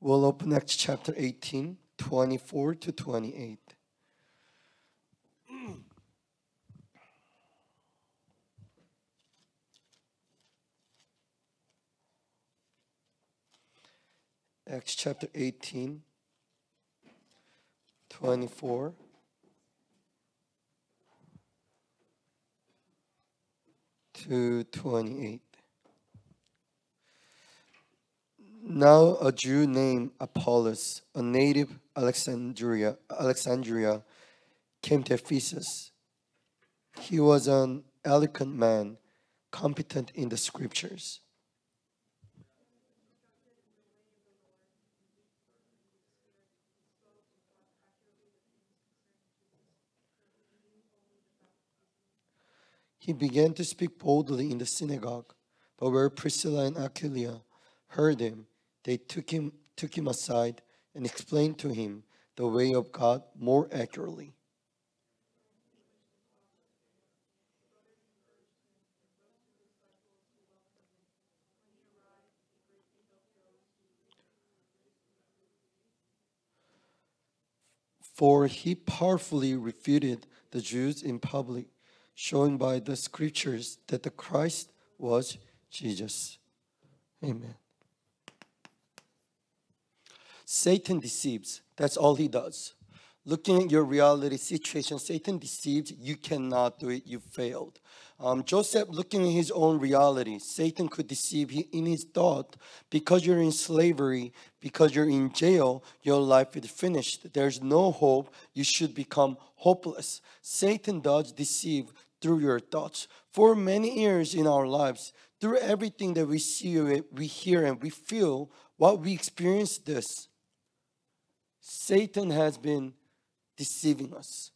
We'll open Acts chapter 18, 24 to 28. Acts chapter 18, 24 to 28. Now a Jew named Apollos, a native Alexandria, Alexandria, came to Ephesus. He was an eloquent man, competent in the scriptures. He began to speak boldly in the synagogue, but where Priscilla and Aquila heard him, they took him, took him aside and explained to him the way of God more accurately. For he powerfully refuted the Jews in public, showing by the scriptures that the Christ was Jesus. Amen. Satan deceives. That's all he does. Looking at your reality situation, Satan deceives. You cannot do it. You failed. Um, Joseph, looking at his own reality, Satan could deceive he, in his thought because you're in slavery, because you're in jail, your life is finished. There's no hope. You should become hopeless. Satan does deceive through your thoughts. For many years in our lives, through everything that we see, we hear, and we feel, what we experience this Satan has been deceiving us.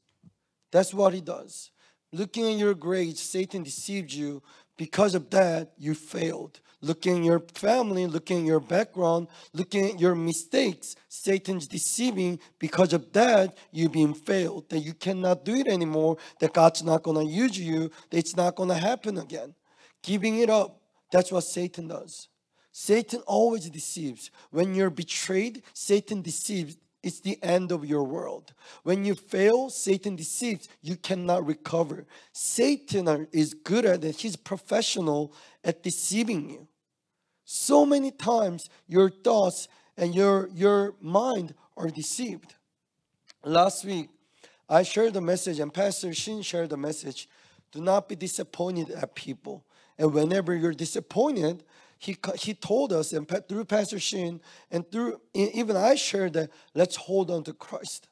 That's what he does. Looking at your grades, Satan deceived you. Because of that, you failed. Looking at your family, looking at your background, looking at your mistakes, Satan's deceiving. Because of that, you've been failed. That you cannot do it anymore. That God's not going to use you. That it's not going to happen again. Giving it up. That's what Satan does. Satan always deceives. When you're betrayed, Satan deceives it's the end of your world. When you fail, Satan deceives. You cannot recover. Satan is good at it. He's professional at deceiving you. So many times your thoughts and your, your mind are deceived. Last week, I shared the message and Pastor Shin shared the message. Do not be disappointed at people. And whenever you're disappointed, he, he told us, and through Pastor Shin, and through even I shared that let's hold on to Christ.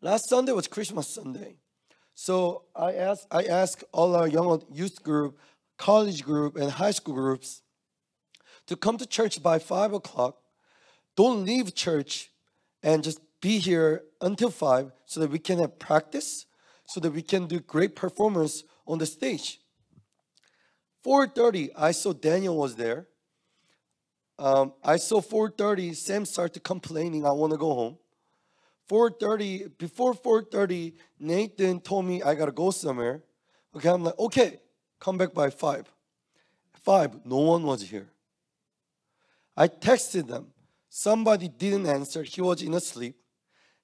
Last Sunday was Christmas Sunday. So I asked, I asked all our young youth group, college group, and high school groups to come to church by five o'clock. Don't leave church and just be here until five so that we can have practice, so that we can do great performance on the stage. 4.30, I saw Daniel was there. Um, I saw 4.30, Sam started complaining, I want to go home. 4.30, before 4.30, Nathan told me I got to go somewhere. Okay, I'm like, okay, come back by 5. 5, no one was here. I texted them. Somebody didn't answer. He was in a sleep.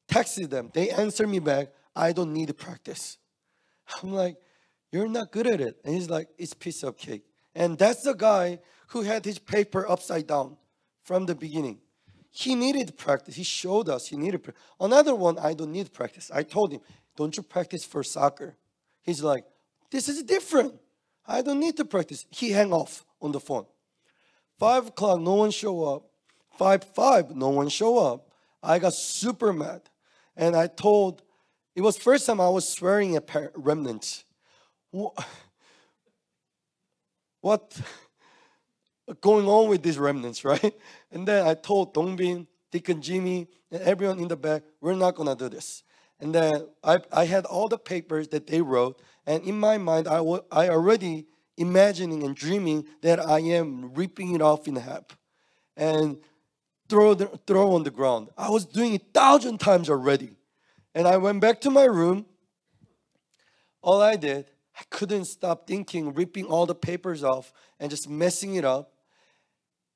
Texted them. They answered me back. I don't need practice. I'm like, you're not good at it. And he's like, It's piece of cake. And that's the guy who had his paper upside down from the beginning. He needed practice. He showed us he needed practice. Another one, I don't need practice. I told him, Don't you practice for soccer? He's like, This is different. I don't need to practice. He hang off on the phone. Five o'clock, no one show up. Five five, no one show up. I got super mad, and I told. It was first time I was swearing at remnants what going on with these remnants, right? And then I told Dongbin, Deacon Jimmy, and everyone in the back, we're not gonna do this. And then I, I had all the papers that they wrote, and in my mind, I, w- I already imagining and dreaming that I am ripping it off in half and throw, the, throw on the ground. I was doing it thousand times already. And I went back to my room. All I did, I couldn't stop thinking, ripping all the papers off and just messing it up.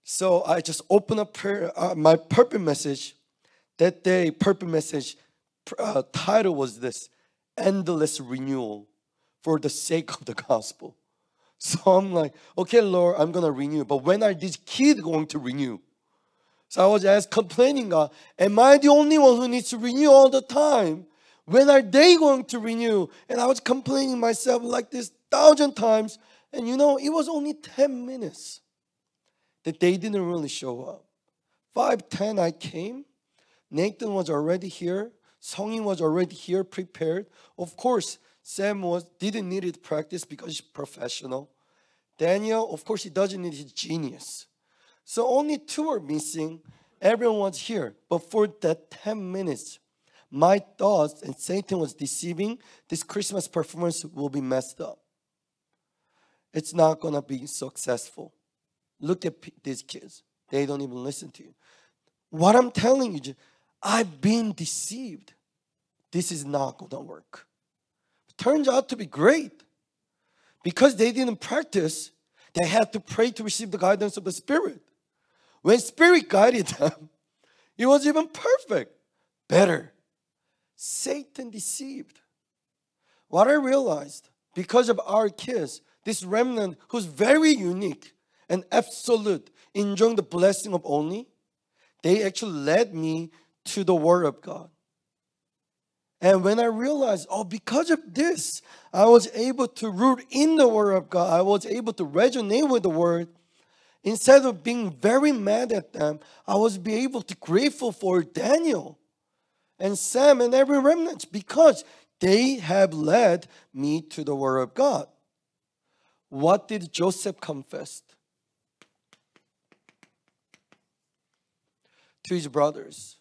So I just opened up prayer. Uh, my purpose message that day, purpose message uh, title was this: "Endless Renewal for the sake of the gospel." So I'm like, okay, Lord, I'm gonna renew. But when are these kids going to renew? So I was just complaining, God, am I the only one who needs to renew all the time? When are they going to renew? And I was complaining myself like this thousand times. And you know, it was only 10 minutes that they didn't really show up. 5:10 I came. Nathan was already here. Songin was already here, prepared. Of course, Sam was didn't need it practice because he's professional. Daniel, of course, he doesn't need his genius. So only two are missing. Everyone was here. But for that 10 minutes, my thoughts and Satan was deceiving. This Christmas performance will be messed up. It's not gonna be successful. Look at these kids. They don't even listen to you. What I'm telling you, I've been deceived. This is not gonna work. It Turns out to be great. Because they didn't practice, they had to pray to receive the guidance of the Spirit. When Spirit guided them, it was even perfect, better. Satan deceived. What I realized, because of our kids, this remnant who's very unique and absolute, enjoying the blessing of only, they actually led me to the Word of God. And when I realized, oh, because of this, I was able to root in the Word of God, I was able to resonate with the Word. Instead of being very mad at them, I was be able to grateful for Daniel and Sam and every remnant because they have led me to the Word of God. What did Joseph confess to his brothers?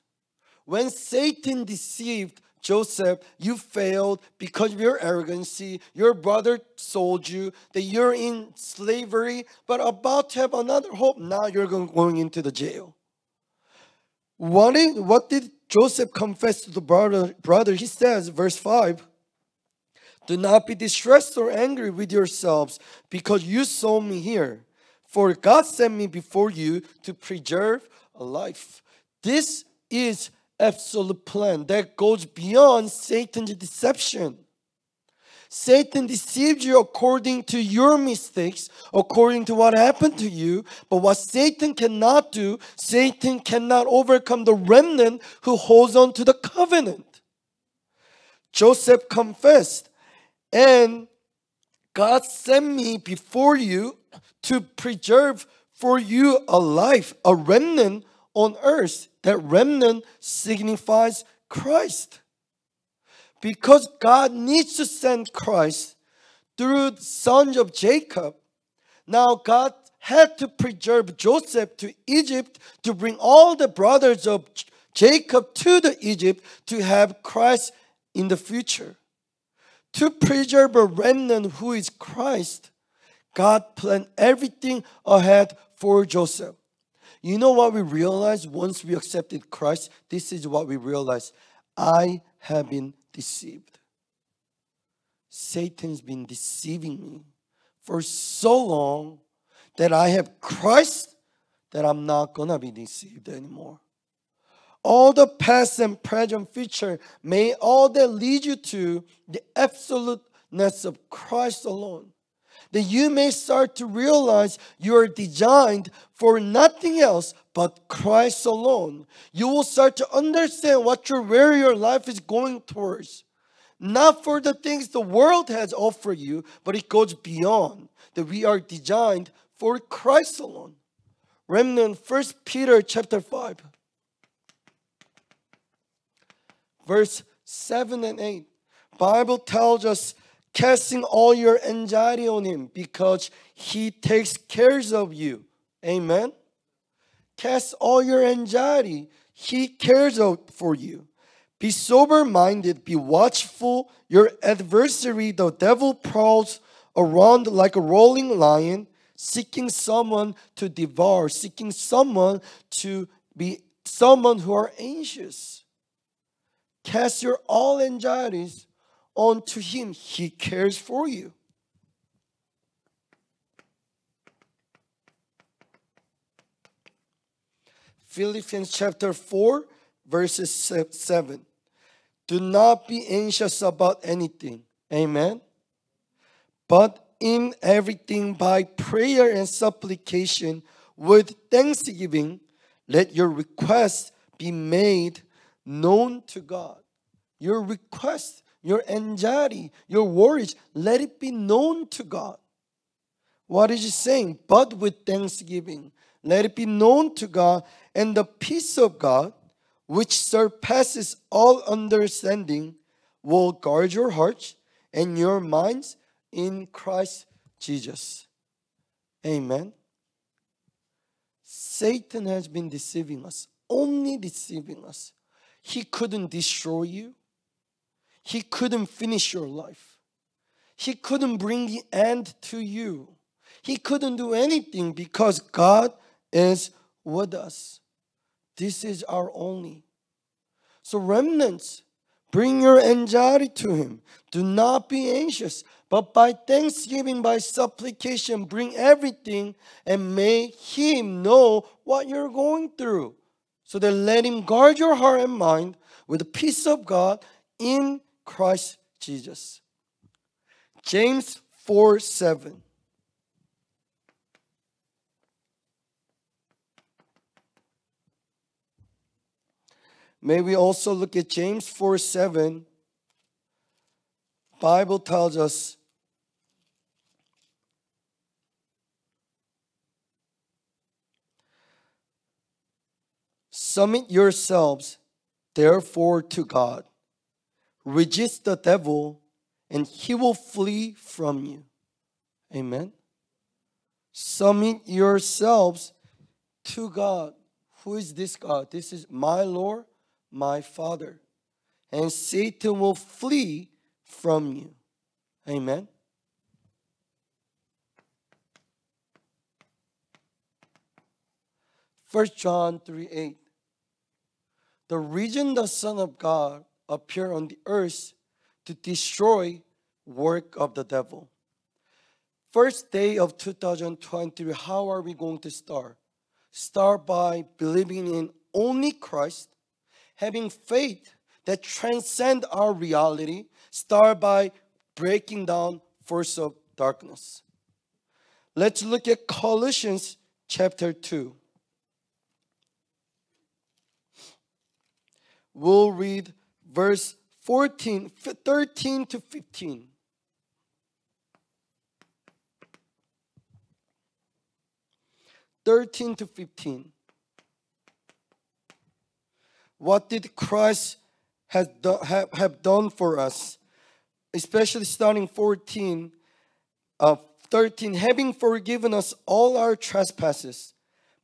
When Satan deceived Joseph, you failed because of your arrogancy. Your brother sold you, that you're in slavery, but about to have another hope. Now you're going into the jail. What did, what did Joseph confess to the brother, brother? He says, verse 5 Do not be distressed or angry with yourselves because you saw me here. For God sent me before you to preserve a life. This is absolute plan that goes beyond Satan's deception. Satan deceived you according to your mistakes, according to what happened to you. But what Satan cannot do, Satan cannot overcome the remnant who holds on to the covenant. Joseph confessed, and God sent me before you to preserve for you a life, a remnant on earth. That remnant signifies Christ. Because God needs to send Christ through the sons of Jacob, now God had to preserve Joseph to Egypt to bring all the brothers of Jacob to the Egypt to have Christ in the future. To preserve a remnant who is Christ, God planned everything ahead for Joseph. You know what we realize once we accepted Christ? This is what we realize. I have been deceived. Satan's been deceiving me for so long that I have Christ that I'm not gonna be deceived anymore. All the past and present future may all that lead you to the absoluteness of Christ alone that you may start to realize you are designed for nothing else but Christ alone. You will start to understand what your where your life is going towards. Not for the things the world has offered you, but it goes beyond. That we are designed for Christ alone. Remnant First Peter chapter 5. Verse 7 and 8. Bible tells us casting all your anxiety on him because he takes cares of you. Amen. Cast all your anxiety. He cares for you. Be sober minded, be watchful. Your adversary, the devil, prowls around like a rolling lion, seeking someone to devour, seeking someone to be someone who are anxious. Cast your all anxieties unto him. He cares for you. Philippians chapter 4, verses 7. Do not be anxious about anything. Amen. But in everything by prayer and supplication with thanksgiving, let your requests be made known to God. Your request, your anxiety, your worries, let it be known to God. What is he saying? But with thanksgiving, let it be known to God, and the peace of God, which surpasses all understanding, will guard your hearts and your minds in Christ Jesus. Amen. Satan has been deceiving us, only deceiving us. He couldn't destroy you, he couldn't finish your life, he couldn't bring the end to you. He couldn't do anything because God is with us. This is our only. So, remnants, bring your anxiety to Him. Do not be anxious, but by thanksgiving, by supplication, bring everything and may Him know what you're going through. So that let Him guard your heart and mind with the peace of God in Christ Jesus. James 4 7. May we also look at James 4 7. Bible tells us Submit yourselves, therefore, to God. Resist the devil, and he will flee from you. Amen. Submit yourselves to God. Who is this God? This is my Lord, my Father. And Satan will flee from you. Amen. First John 3 8 the reason the Son of God appeared on the earth to destroy work of the devil. First day of 2023, how are we going to start? Start by believing in only Christ, having faith that transcend our reality. Start by breaking down force of darkness. Let's look at Colossians chapter 2. we'll read verse 14, 13 to 15. Thirteen to fifteen. What did Christ has do, have, have done for us? Especially starting 14, uh, 13, having forgiven us all our trespasses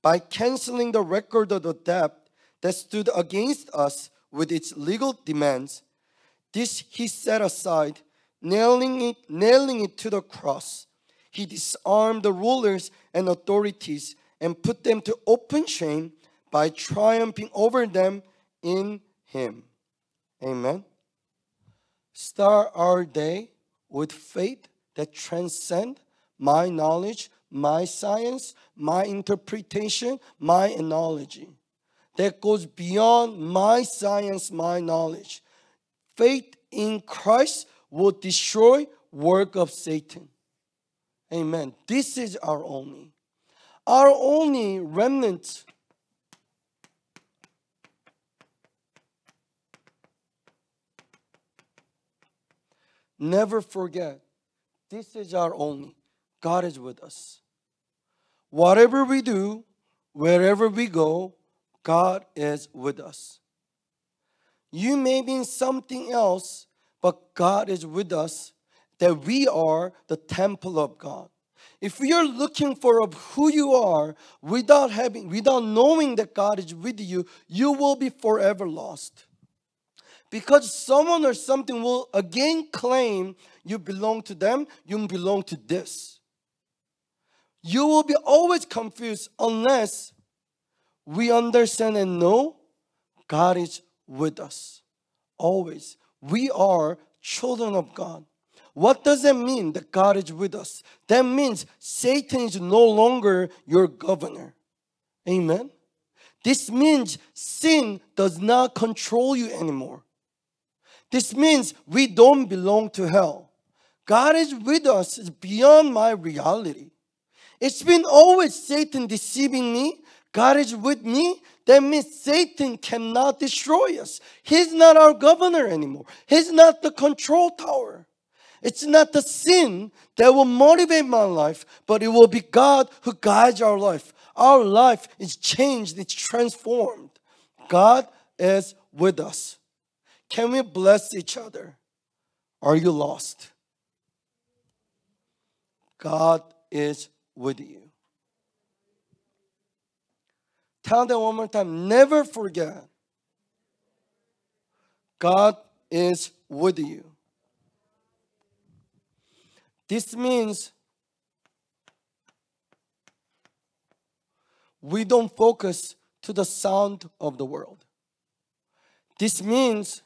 by canceling the record of the debt that stood against us with its legal demands. This he set aside, nailing it, nailing it to the cross. He disarmed the rulers and authorities and put them to open shame by triumphing over them in him. Amen. Start our day with faith that transcends my knowledge, my science, my interpretation, my analogy that goes beyond my science, my knowledge. Faith in Christ will destroy work of Satan. Amen. This is our only. Our only remnant Never forget, this is our only. God is with us. Whatever we do, wherever we go, God is with us. You may be in something else, but God is with us, that we are the temple of God. If you're looking for who you are without having without knowing that God is with you, you will be forever lost. Because someone or something will again claim you belong to them, you belong to this. You will be always confused unless we understand and know God is with us always. We are children of God. What does that mean that God is with us? That means Satan is no longer your governor. Amen. This means sin does not control you anymore. This means we don't belong to hell. God is with us, it's beyond my reality. It's been always Satan deceiving me. God is with me. That means Satan cannot destroy us. He's not our governor anymore. He's not the control tower. It's not the sin that will motivate my life, but it will be God who guides our life. Our life is changed, it's transformed. God is with us. Can we bless each other? Are you lost? God is with you. Tell them one more time never forget. God is with you. This means we don't focus to the sound of the world. This means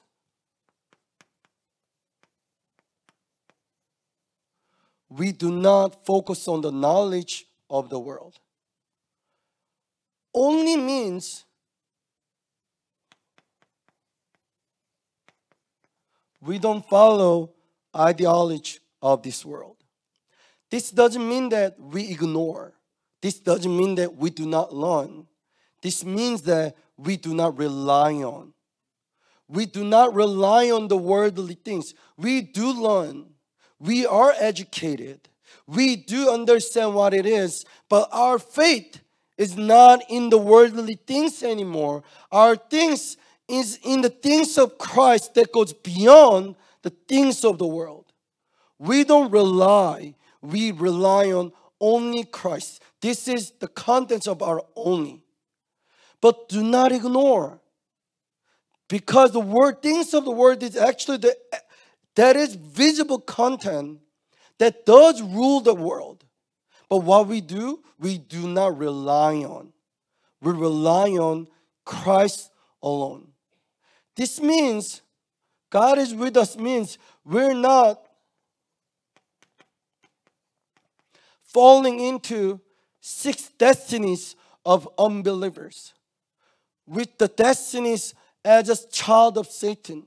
we do not focus on the knowledge of the world. Only means we don't follow ideology of this world. This doesn't mean that we ignore this doesn't mean that we do not learn. This means that we do not rely on. We do not rely on the worldly things. We do learn. We are educated. We do understand what it is, but our faith is not in the worldly things anymore. Our things is in the things of Christ that goes beyond the things of the world. We don't rely, we rely on only Christ. This is the contents of our only. But do not ignore. Because the word, things of the world is actually the that is visible content that does rule the world. But what we do, we do not rely on. We rely on Christ alone. This means God is with us means we're not falling into six destinies of unbelievers with the destinies as a child of Satan,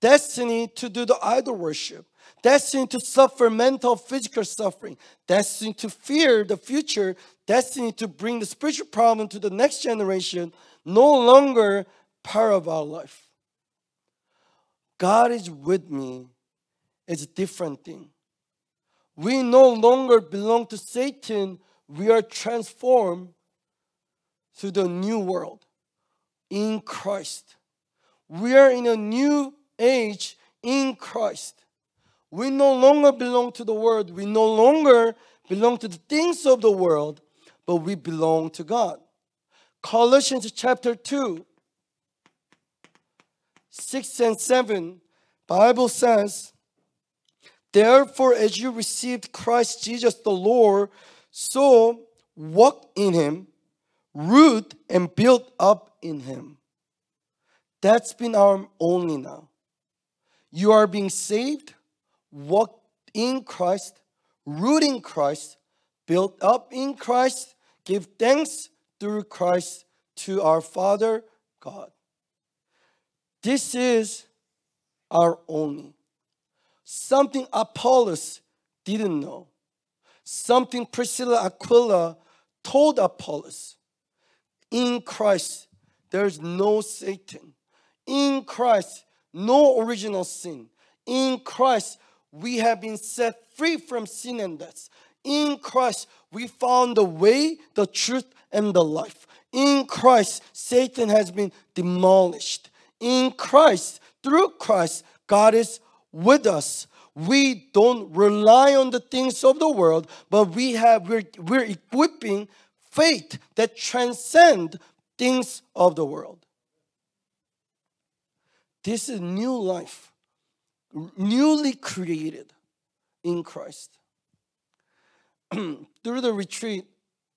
destiny to do the idol worship, destiny to suffer mental, physical suffering, destined to fear the future, destined to bring the spiritual problem to the next generation, no longer part of our life. God is with me is a different thing. We no longer belong to Satan, we are transformed to the new world in Christ. We are in a new age in Christ. We no longer belong to the world. We no longer belong to the things of the world, but we belong to God. Colossians chapter 2, 6 and 7, Bible says, Therefore, as you received Christ Jesus the Lord, so walk in him, root and build up in him. That's been our only now. You are being saved, walk in Christ, root in Christ, built up in Christ, give thanks through Christ to our Father God. This is our only. Something Apollos didn't know something Priscilla Aquila told Apollos. In Christ, there's no Satan. In Christ, no original sin. In Christ, we have been set free from sin and death. In Christ, we found the way, the truth, and the life. In Christ, Satan has been demolished. In Christ, through Christ, God is with us we don't rely on the things of the world, but we have we're, we're equipping faith that transcend things of the world. This is new life, newly created in Christ. Through the retreat,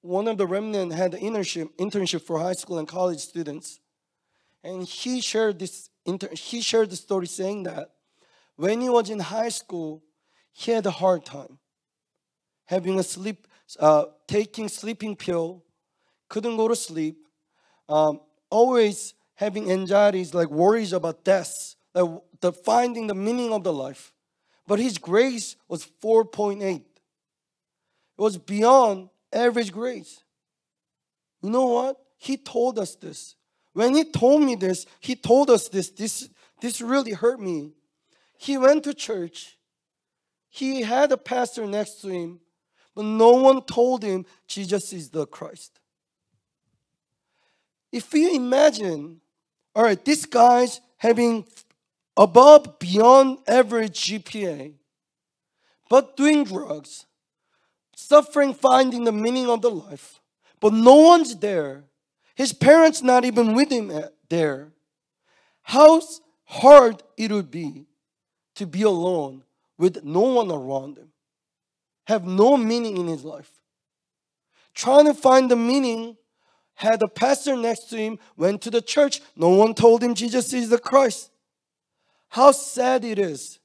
one of the remnant had an internship, internship for high school and college students, and he shared this. He shared the story saying that when he was in high school, he had a hard time having a sleep, uh, taking sleeping pill, couldn't go to sleep. Um, always having anxieties, like worries about death, like the finding the meaning of the life. But his grace was 4.8. It was beyond average grace. You know what? He told us this. When he told me this, he told us this. This, this really hurt me. He went to church. He had a pastor next to him, but no one told him Jesus is the Christ. If you imagine, all right, this guy's having above beyond average GPA, but doing drugs, suffering, finding the meaning of the life, but no one's there. His parents not even with him eh, there. How hard it would be to be alone with no one around him, have no meaning in his life. Trying to find the meaning, had a pastor next to him, went to the church, no one told him Jesus is the Christ. How sad it is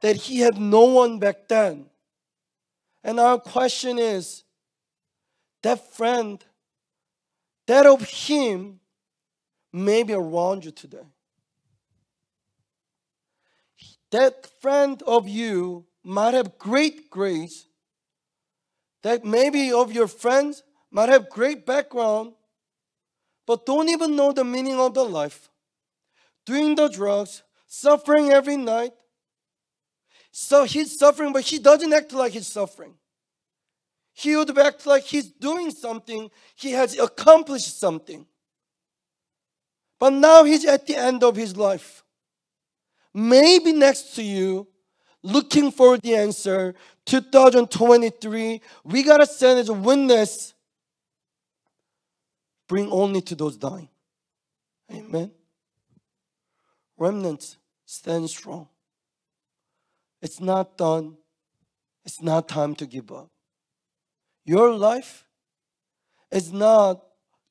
that he had no one back then. And our question is that friend, that of him, may be around you today. That friend of you might have great grace, that maybe of your friends might have great background, but don't even know the meaning of the life. Doing the drugs, suffering every night. So he's suffering, but he doesn't act like he's suffering. He would act like he's doing something, he has accomplished something. But now he's at the end of his life. Maybe next to you, looking for the answer, 2023, we gotta send as a witness, bring only to those dying. Amen. Remnants, stand strong. It's not done. It's not time to give up. Your life is not,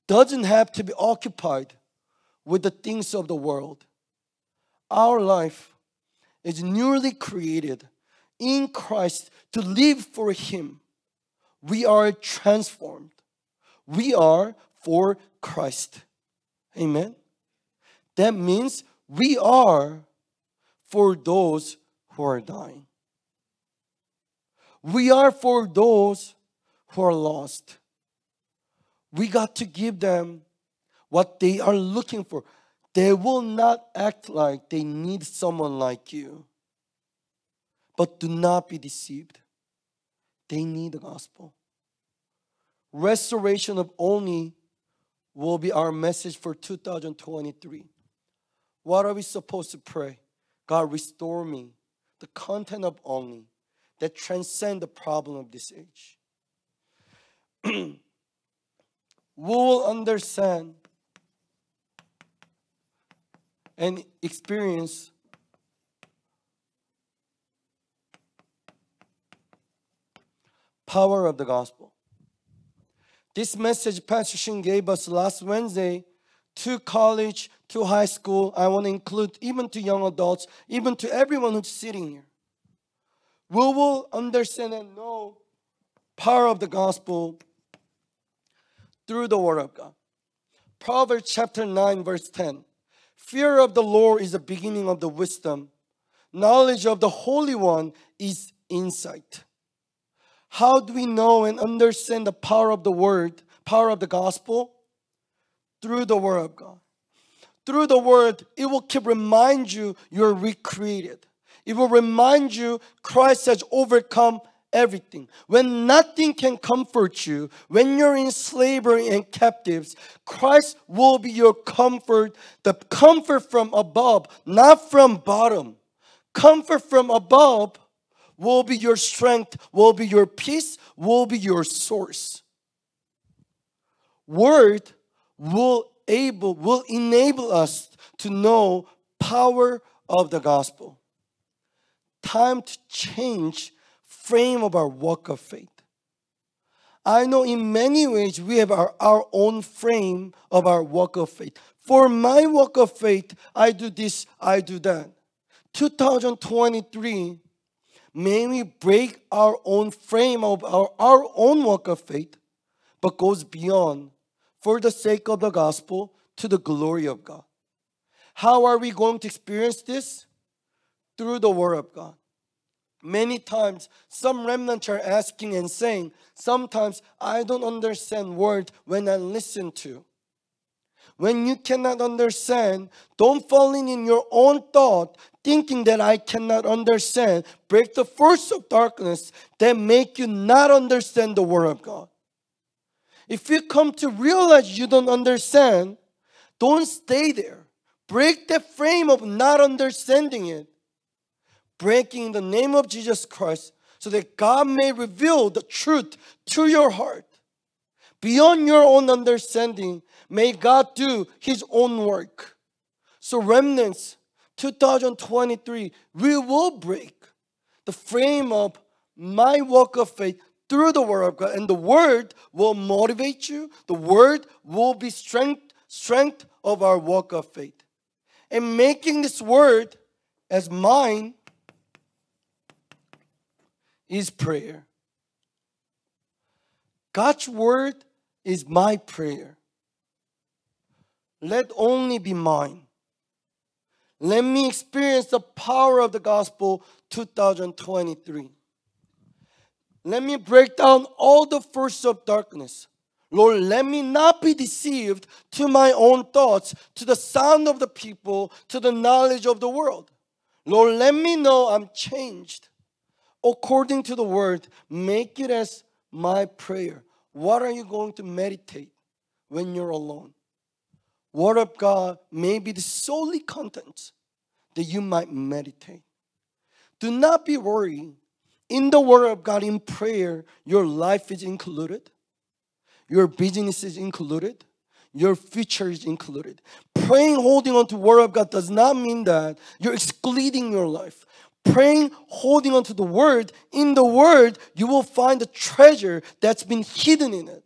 doesn't have to be occupied with the things of the world. Our life is newly created in Christ to live for Him. We are transformed. We are for Christ. Amen. That means we are for those who are dying. We are for those who are lost. We got to give them what they are looking for. They will not act like they need someone like you. But do not be deceived. They need the gospel. Restoration of only will be our message for 2023. What are we supposed to pray? God, restore me the content of only that transcend the problem of this age. we will understand and experience power of the gospel. This message Pastor Shin gave us last Wednesday to college, to high school. I want to include even to young adults, even to everyone who's sitting here. We will understand and know power of the gospel through the word of God. Proverbs chapter 9 verse 10. Fear of the Lord is the beginning of the wisdom. Knowledge of the Holy One is insight. How do we know and understand the power of the word, power of the gospel? Through the Word of God. Through the Word, it will keep remind you you're recreated. It will remind you Christ has overcome everything. When nothing can comfort you, when you're in slavery and captives, Christ will be your comfort, the comfort from above, not from bottom. Comfort from above will be your strength, will be your peace, will be your source. Word will able will enable us to know power of the gospel. Time to change frame of our walk of faith. I know in many ways we have our, our own frame of our walk of faith. For my walk of faith, I do this, I do that. 2023, may we break our own frame of our, our own walk of faith, but goes beyond for the sake of the gospel to the glory of God. How are we going to experience this? Through the Word of God. Many times, some remnants are asking and saying, Sometimes I don't understand word when I listen to. When you cannot understand, don't fall in, in your own thought, thinking that I cannot understand. Break the force of darkness that make you not understand the word of God. If you come to realize you don't understand, don't stay there. Break that frame of not understanding it. Breaking in the name of Jesus Christ so that God may reveal the truth to your heart. Beyond your own understanding, may God do His own work. So, remnants 2023, we will break the frame of my walk of faith through the word of God. And the word will motivate you. The word will be strength, strength of our walk of faith. And making this word as mine is prayer. God's word is my prayer. Let only be mine. Let me experience the power of the gospel 2023. Let me break down all the forces of darkness. Lord, let me not be deceived to my own thoughts, to the sound of the people, to the knowledge of the world. Lord, let me know I'm changed according to the word. Make it as my prayer. What are you going to meditate when you're alone? Word of God may be the solely content that you might meditate. Do not be worried in the Word of God, in prayer, your life is included, your business is included, your future is included. Praying, holding on to Word of God does not mean that you're excluding your life. Praying, holding on to the Word, in the Word, you will find the treasure that's been hidden in it.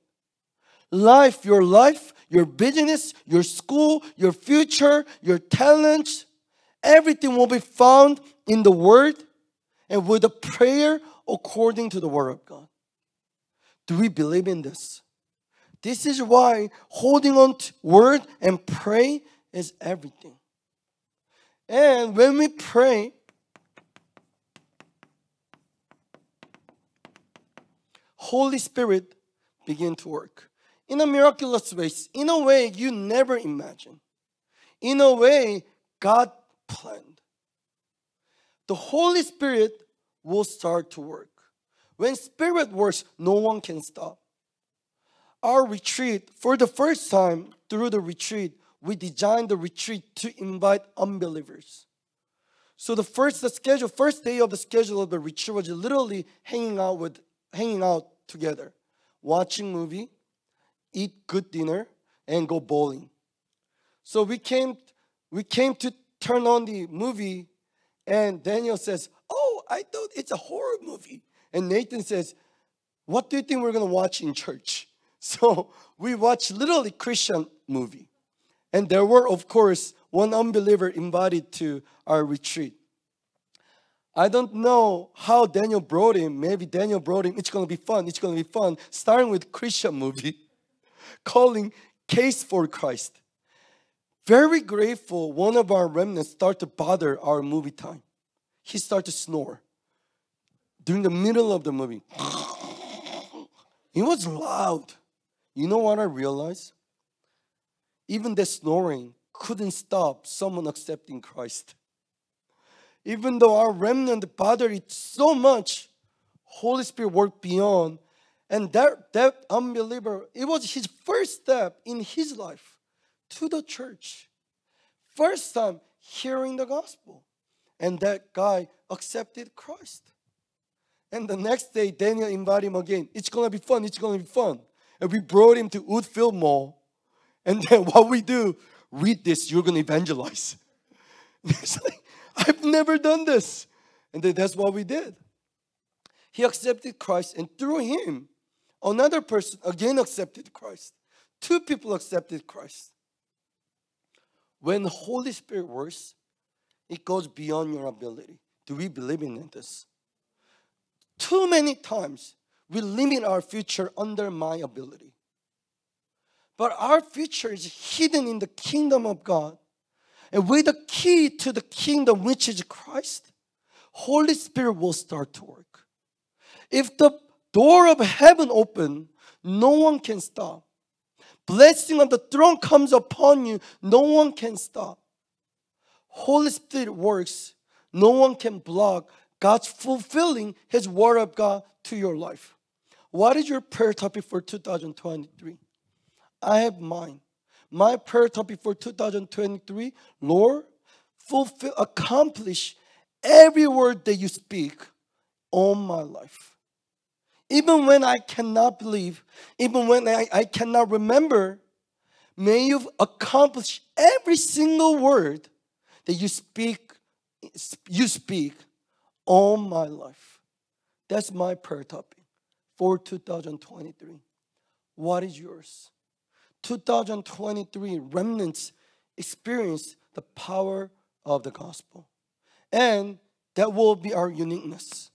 Life, your life, your business, your school, your future, your talents, everything will be found in the Word and with a prayer according to the Word of God. Do we believe in this? This is why holding on to Word and pray is everything. And when we pray, Holy Spirit begin to work in a miraculous way, in a way you never imagine, in a way God planned the Holy Spirit will start to work. When Spirit works, no one can stop. Our retreat, for the first time through the retreat, we designed the retreat to invite unbelievers. So the first the schedule, first day of the schedule of the retreat was literally hanging out with hanging out together, watching movie, eat good dinner, and go bowling. So we came we came to turn on the movie and Daniel says, Oh, I thought it's a horror movie. And Nathan says, What do you think we're going to watch in church? So we watched literally Christian movie. And there were, of course, one unbeliever invited to our retreat. I don't know how Daniel brought him. Maybe Daniel brought him. It's going to be fun. It's going to be fun. Starting with Christian movie, calling Case for Christ very grateful one of our remnants started to bother our movie time. He started to snore during the middle of the movie. It was loud. You know what I realized? Even the snoring couldn't stop someone accepting Christ. Even though our remnant bothered it so much, Holy Spirit worked beyond. And that, that unbeliever, it was his first step in his life to the church. First time hearing the gospel. And that guy accepted Christ. And the next day, Daniel invited him again. It's gonna be fun, it's gonna be fun. And we brought him to Woodfield Mall. And then what we do, read this, you're gonna evangelize. It's like, I've never done this. And then that's what we did. He accepted Christ, and through him, another person again accepted Christ. Two people accepted Christ. When the Holy Spirit works, it goes beyond your ability. Do we believe in this? Too many times we limit our future under my ability. But our future is hidden in the kingdom of God. And with the key to the kingdom, which is Christ, Holy Spirit will start to work. If the door of heaven open, no one can stop. Blessing of the throne comes upon you, no one can stop. Holy Spirit works, no one can block God's fulfilling His word of God to your life. What is your prayer topic for 2023? I have mine. My prayer topic for 2023 Lord, fulfill, accomplish every word that you speak on my life. Even when I cannot believe, even when I, I cannot remember, may you accomplish every single word that you speak, you speak on my life. That's my prayer topic for 2023. What is yours? 2023 remnants experience the power of the gospel. And that will be our uniqueness.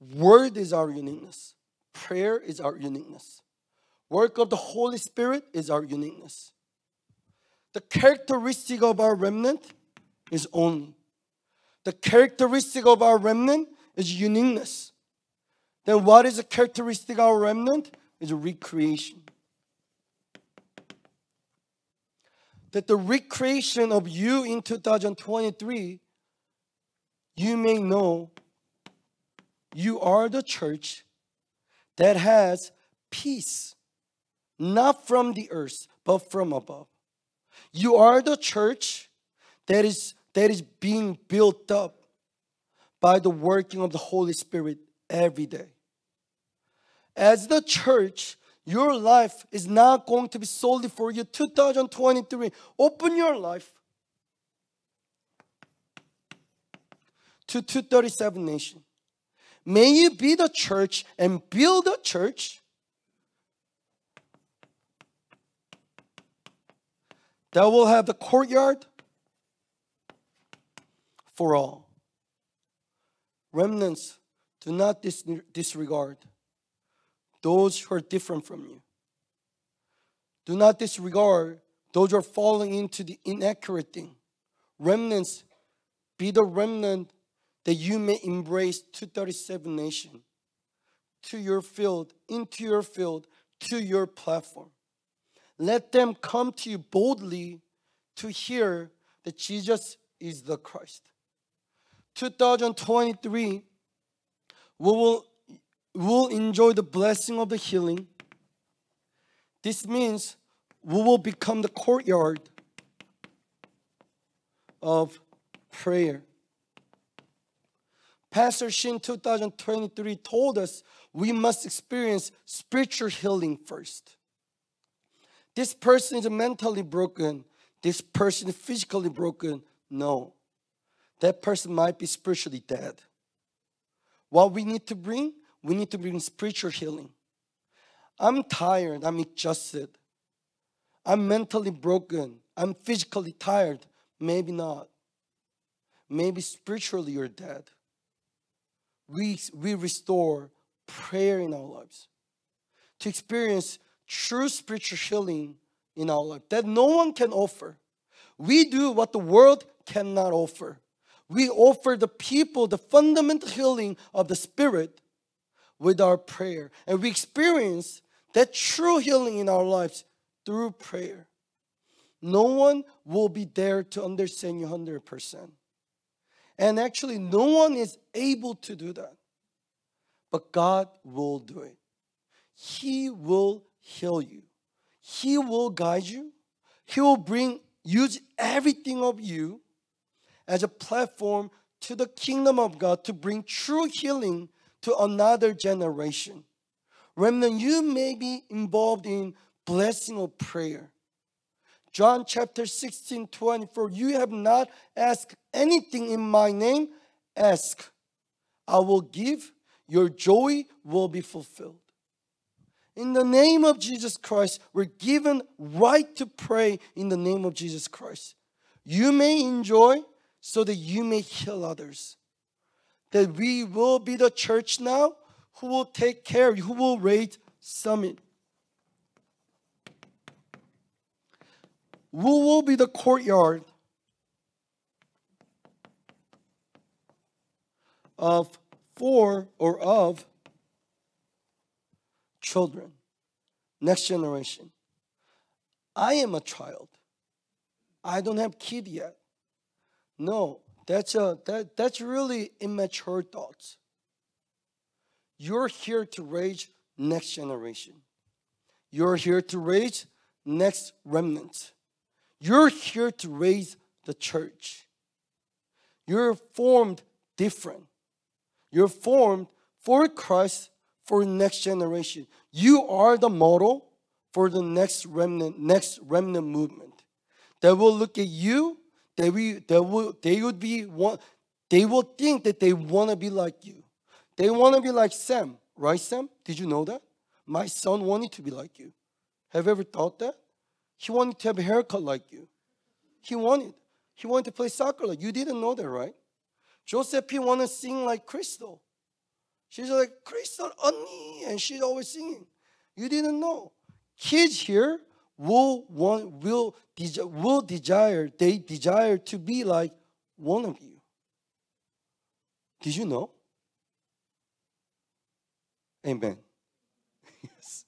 Word is our uniqueness. Prayer is our uniqueness. Work of the Holy Spirit is our uniqueness. The characteristic of our remnant is only. The characteristic of our remnant is uniqueness. Then what is the characteristic of our remnant? Is recreation. That the recreation of you in 2023, you may know you are the church that has peace, not from the earth, but from above. You are the church that is, that is being built up by the working of the Holy Spirit every day. As the church, your life is not going to be solely for you 2023. Open your life to 237 nation. May you be the church and build a church that will have the courtyard for all. Remnants, do not dis- disregard those who are different from you. Do not disregard those who are falling into the inaccurate thing. Remnants, be the remnant that you may embrace 237 nation to your field, into your field, to your platform. Let them come to you boldly to hear that Jesus is the Christ. 2023, we will, we will enjoy the blessing of the healing. This means we will become the courtyard of prayer. Pastor Shin 2023 told us we must experience spiritual healing first. This person is mentally broken. This person is physically broken. No. That person might be spiritually dead. What we need to bring, we need to bring spiritual healing. I'm tired. I'm exhausted. I'm mentally broken. I'm physically tired. Maybe not. Maybe spiritually you're dead. We, we restore prayer in our lives to experience true spiritual healing in our life that no one can offer. We do what the world cannot offer. We offer the people the fundamental healing of the spirit with our prayer. And we experience that true healing in our lives through prayer. No one will be there to understand you 100%. And actually, no one is able to do that. But God will do it. He will heal you. He will guide you. He will bring use everything of you as a platform to the kingdom of God to bring true healing to another generation. Remnant, you may be involved in blessing of prayer. John chapter 16, 24, you have not asked anything in my name, ask. I will give, your joy will be fulfilled. In the name of Jesus Christ, we're given right to pray in the name of Jesus Christ. You may enjoy so that you may heal others. That we will be the church now who will take care, who will raise summit. Who will be the courtyard of four or of children, next generation. I am a child. I don't have kid yet. No, that's a that that's really immature thoughts. You're here to raise next generation. You're here to raise next remnant. You're here to raise the church. You're formed different. You're formed for Christ for next generation. You are the model for the next remnant, next remnant movement. They will look at you, they will, they will, they would be one, they will think that they want to be like you. They want to be like Sam, right, Sam? Did you know that? My son wanted to be like you. Have you ever thought that? He wanted to have a haircut like you. He wanted. He wanted to play soccer like you. Didn't know that, right? Josephine wanted to sing like Crystal. She's like, Crystal, 언니, and she's always singing. You didn't know. Kids here will want, will, will desire, they desire to be like one of you. Did you know? Amen. yes.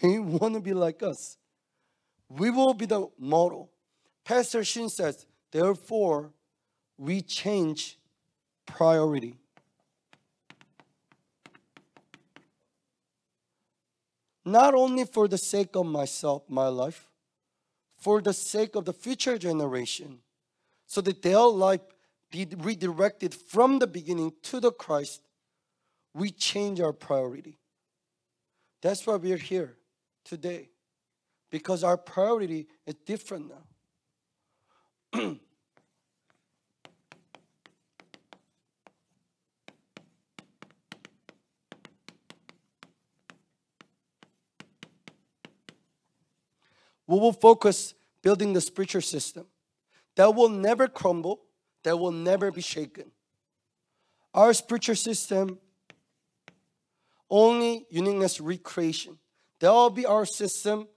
They want to be like us. We will be the model. Pastor Shin says, therefore, we change priority. Not only for the sake of myself, my life, for the sake of the future generation, so that their life be redirected from the beginning to the Christ, we change our priority. That's why we're here today, because our priority is different now. We will focus building the spiritual system that will never crumble, that will never be shaken. Our spiritual system only uniqueness recreation. That will be our system.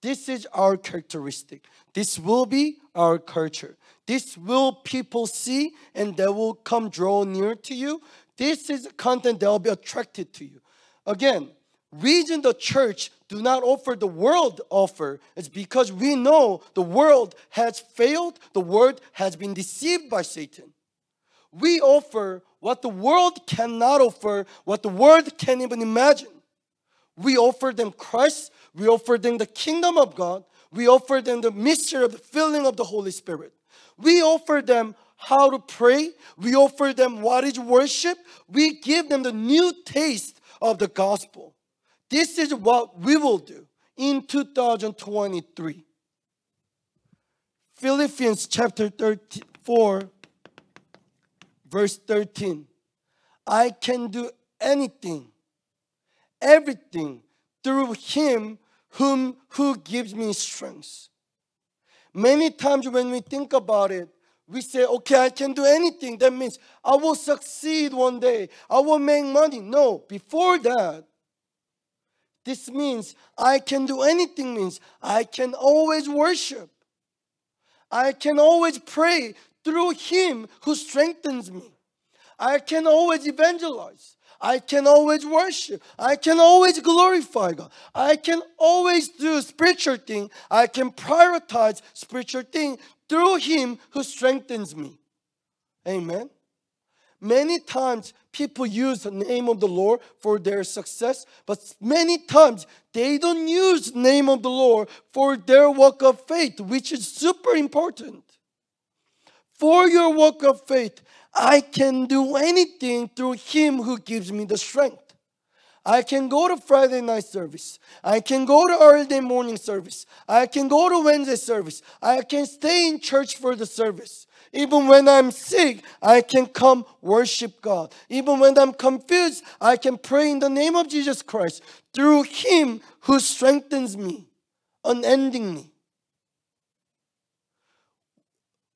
This is our characteristic. This will be our culture. This will people see and they will come draw near to you. This is content that will be attracted to you. Again, reason the church do not offer the world offer is because we know the world has failed, the world has been deceived by Satan. We offer what the world cannot offer, what the world can't even imagine. We offer them Christ, we offer them the kingdom of God, we offer them the mystery of the filling of the Holy Spirit. We offer them how to pray, we offer them what is worship, we give them the new taste of the gospel. This is what we will do in 2023. Philippians chapter 4, verse 13. I can do anything, everything through him whom who gives me strength. Many times when we think about it, we say, okay, I can do anything. That means I will succeed one day. I will make money. No, before that, this means I can do anything, means I can always worship. I can always pray through Him who strengthens me. I can always evangelize. I can always worship. I can always glorify God. I can always do spiritual thing. I can prioritize spiritual thing through Him who strengthens me. Amen. Many times people use the name of the Lord for their success, but many times they don't use the name of the Lord for their walk of faith, which is super important. For your walk of faith, I can do anything through Him who gives me the strength. I can go to Friday night service. I can go to early morning service. I can go to Wednesday service. I can stay in church for the service. Even when I'm sick, I can come worship God. Even when I'm confused, I can pray in the name of Jesus Christ through Him who strengthens me unendingly.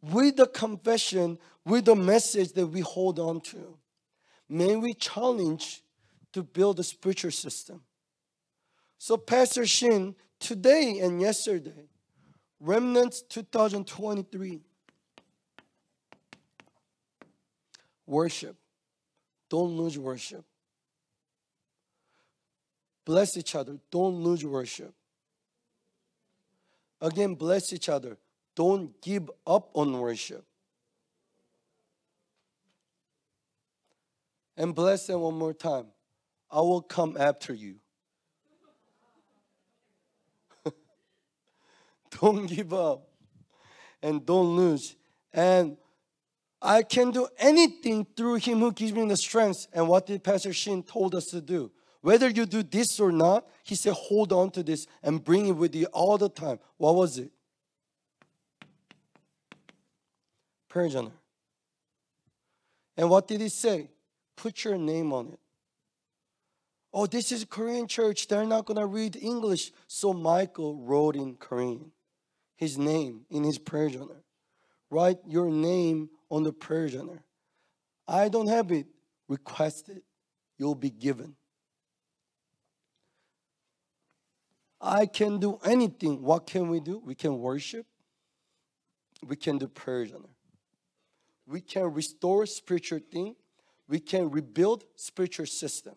With the confession, with the message that we hold on to, may we challenge to build a spiritual system. So, Pastor Shin, today and yesterday, Remnants 2023, worship. Don't lose worship. Bless each other. Don't lose worship. Again, bless each other. Don't give up on worship. And bless them one more time. I will come after you. don't give up and don't lose. And I can do anything through Him who gives me the strength. And what did Pastor Shin told us to do? Whether you do this or not, He said, hold on to this and bring it with you all the time. What was it? Prayer journal. And what did He say? Put your name on it. Oh, this is a Korean church. They're not going to read English. So Michael wrote in Korean his name in his prayer journal. Write your name on the prayer journal. I don't have it. Request it. You'll be given. I can do anything. What can we do? We can worship. We can do prayer journal. We can restore spiritual thing. We can rebuild spiritual system.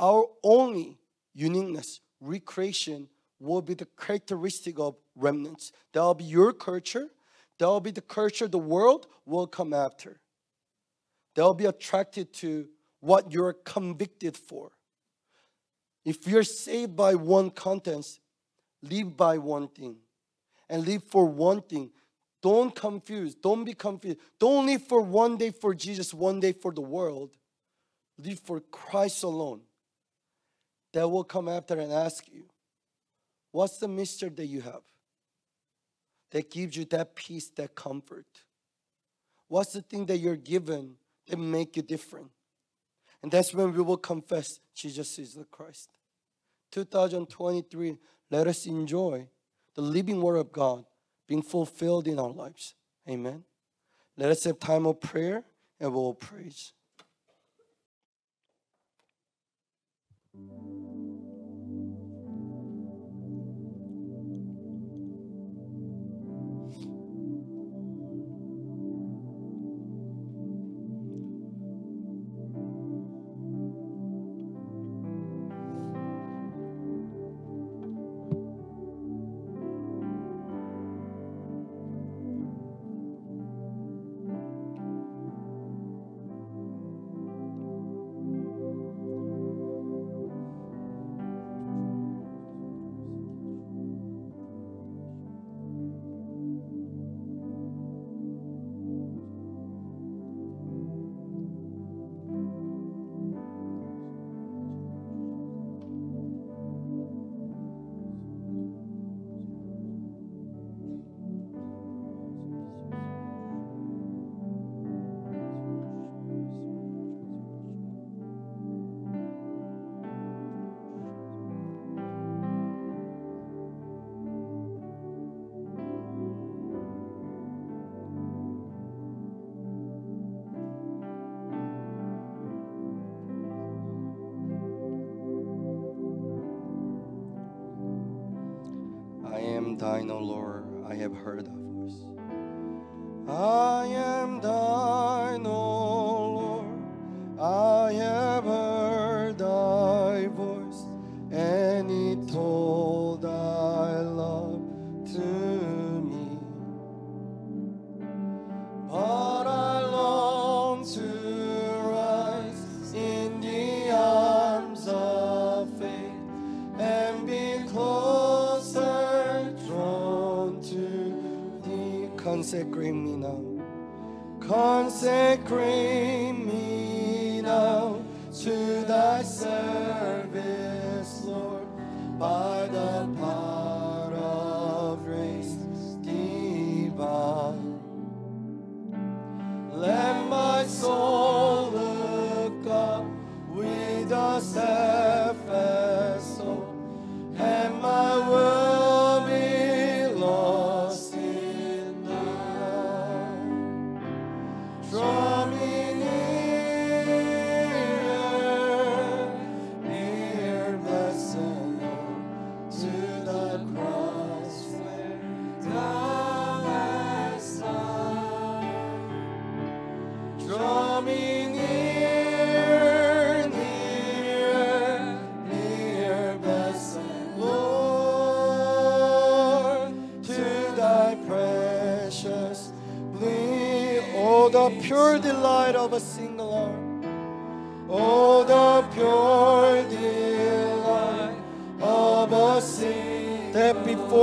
Our only uniqueness, recreation, will be the characteristic of remnants. That will be your culture. That will be the culture the world will come after. They'll be attracted to what you're convicted for. If you're saved by one contents, live by one thing. And live for one thing. Don't confuse. Don't be confused. Don't live for one day for Jesus, one day for the world. Live for Christ alone. That will come after and ask you, What's the mystery that you have that gives you that peace, that comfort? What's the thing that you're given that make you different? And that's when we will confess Jesus is the Christ. 2023, let us enjoy the living word of God being fulfilled in our lives. Amen. Let us have time of prayer and we will praise. Thine, Lord, I have heard thy Consecrate me now to thy service, Lord, by the power of grace divine. Let my soul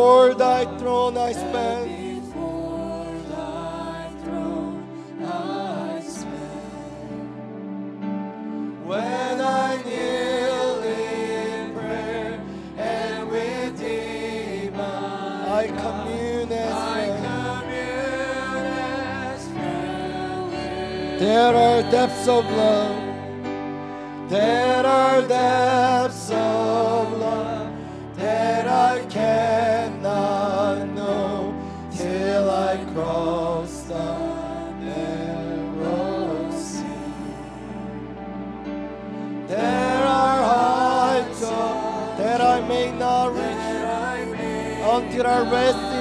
before thy throne I spend. When I kneel in prayer and with thee, I commune There are depths of love. that I may not reach until I rest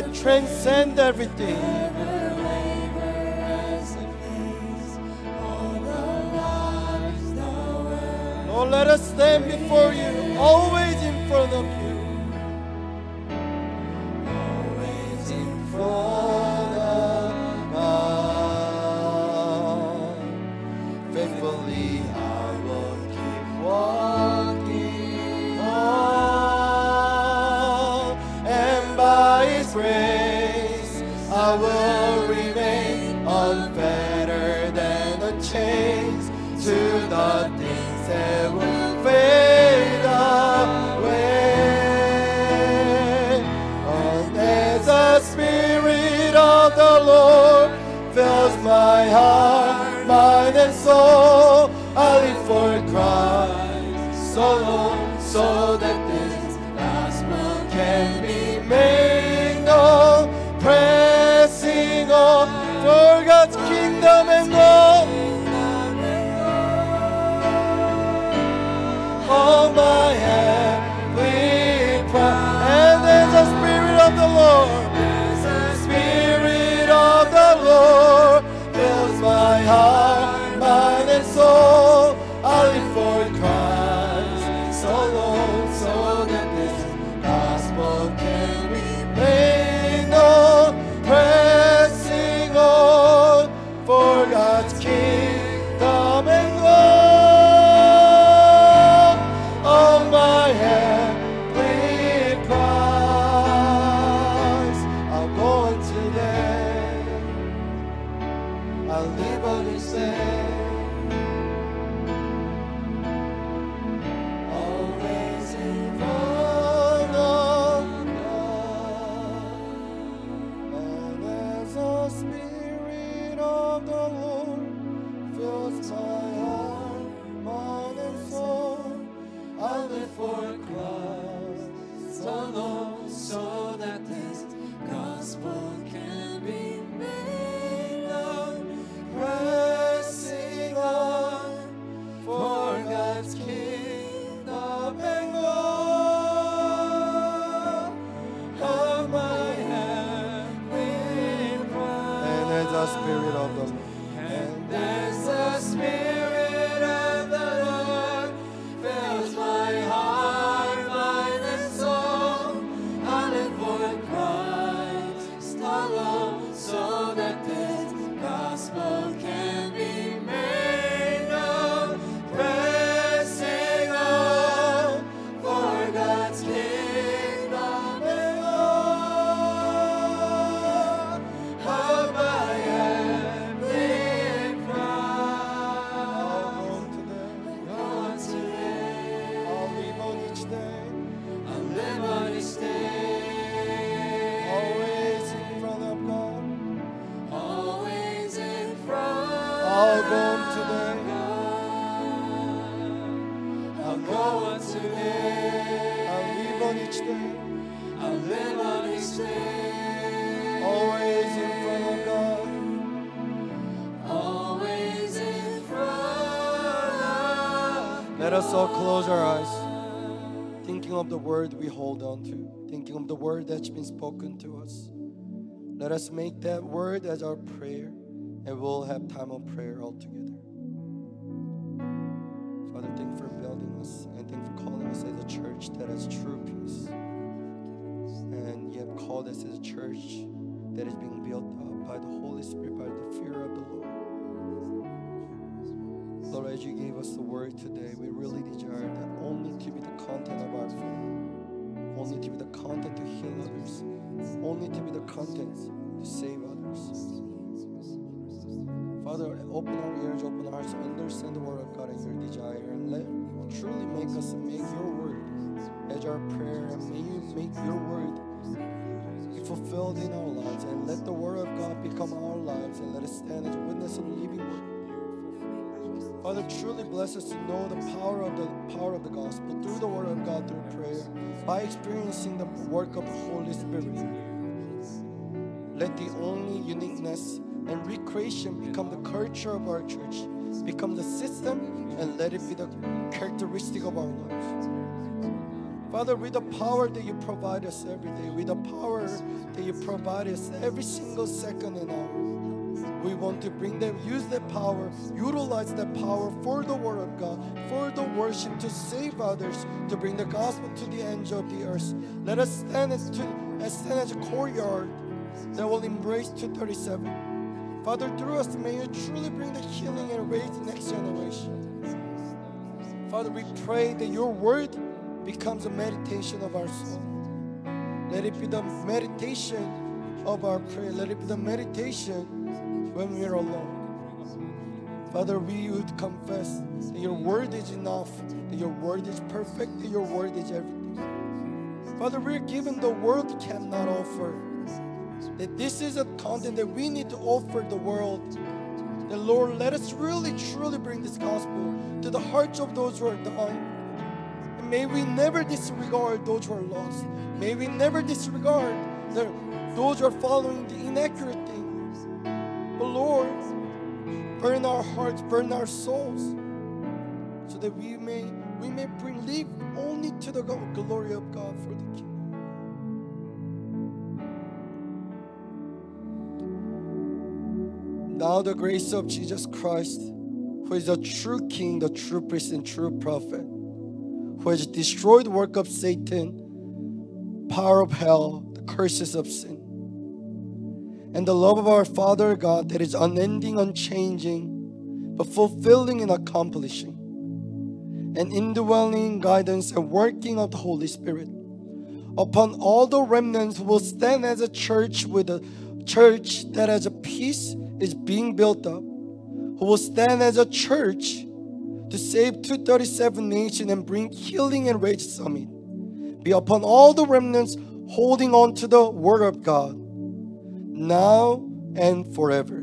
that transcend everything. Oh, let us stand before you, always in front of you. I'll live on His day. Let us all close our eyes. Thinking of the word we hold on to. Thinking of the word that's been spoken to us. Let us make that word as our prayer, and we'll have time of prayer all together. Father, thank you for building us, and thank you for calling us as a church that has true peace. And you have called us as a church that is being built up by the Holy Spirit, by the fear of the Lord. Lord, as you gave us the word today, we really desire that only to be the content of our faith, only to be the content to heal others, only to be the content to save others. Father, open our ears, open our hearts to understand the word of God and your desire, and let you truly make us make your word as our prayer, and may you make your word fulfilled in our lives, and let the word of God become our lives, and let us stand as witness of the living word. Father, truly bless us to know the power of the power of the gospel through the word of God, through prayer, by experiencing the work of the Holy Spirit. Let the only uniqueness and recreation become the culture of our church, become the system, and let it be the characteristic of our lives. Father, with the power that you provide us every day, with the power that you provide us every single second and hour, we want to bring them, use that power, utilize that power for the Word of God, for the worship, to save others, to bring the gospel to the ends of the earth. Let us stand as, to, as stand as a courtyard that will embrace 237. Father, through us, may you truly bring the healing and raise the next generation. Father, we pray that your word becomes a meditation of our soul. Let it be the meditation of our prayer. Let it be the meditation when we are alone. Father, we would confess that your word is enough, that your word is perfect, that your word is everything. Father, we're given the world cannot offer. That this is a content that we need to offer the world That Lord, let us really truly bring this gospel to the hearts of those who are dying. And may we never disregard those who are lost. May we never disregard the, those who are following the inaccurate Lord, burn our hearts, burn our souls, so that we may we may bring life only to the glory of God for the kingdom. Now the grace of Jesus Christ, who is the true King, the true priest, and true prophet, who has destroyed the work of Satan, power of hell, the curses of sin, and the love of our Father God that is unending, unchanging, but fulfilling and accomplishing, and indwelling guidance and working of the Holy Spirit. Upon all the remnants who will stand as a church with a church that as a peace is being built up, who will stand as a church to save 237 nations and bring healing and rage summit. Be upon all the remnants holding on to the word of God, now and forever.